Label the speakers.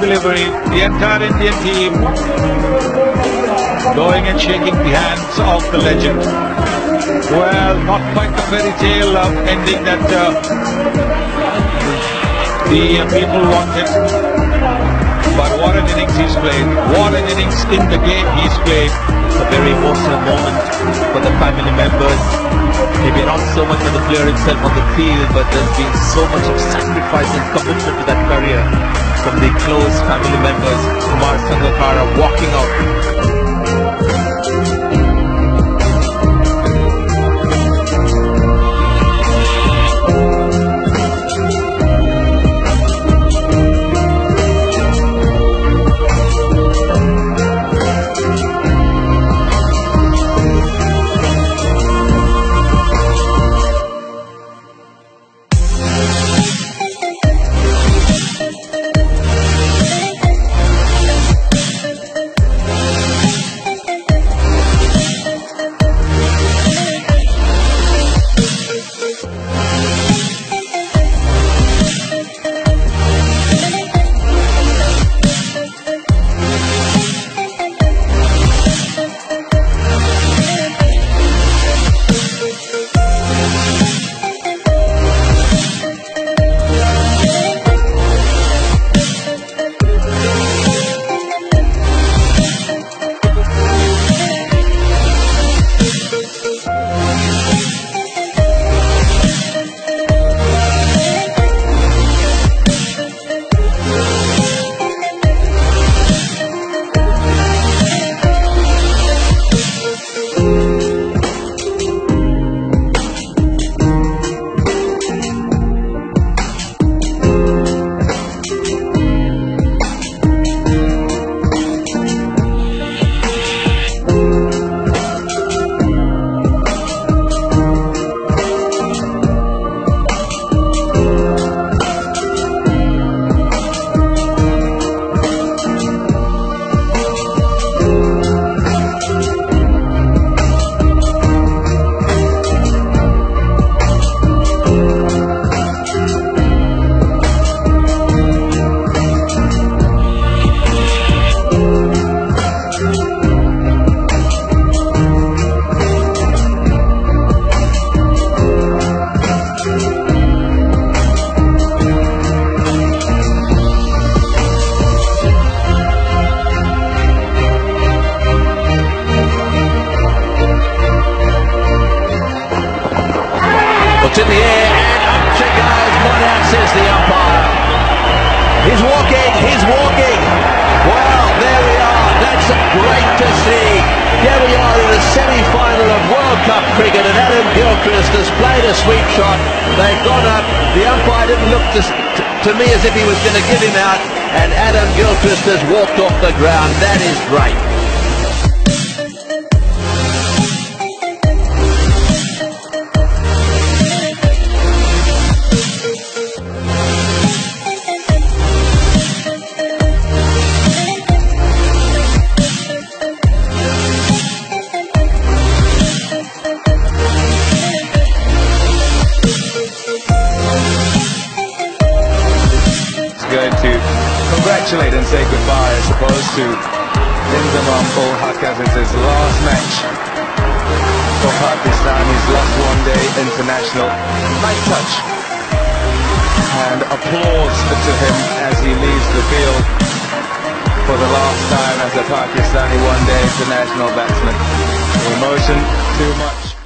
Speaker 1: delivery. The entire Indian team going and shaking the hands of the legend. Well, not quite the fairy tale of ending that uh, the people wanted. But what an innings he's played. What an innings in the game he's played.
Speaker 2: A very emotional moment for the family members. Maybe not so much for the player himself on the field, but there's been so much of sacrifice and commitment to that career from the close family members. Kumar Sangakkara walking out semi-final of World Cup cricket and Adam Gilchrist has played a sweep shot. They've gone up. The umpire didn't look to, to, to me as if he was going to give him out and Adam Gilchrist has walked off the ground. That is great.
Speaker 3: Say goodbye as opposed to Inzamam ul Haq as it's his last match for Pakistan, his last one-day international. Nice touch. And applause to him as he leaves the field for the last time as a Pakistani one-day international batsman. Emotion too much.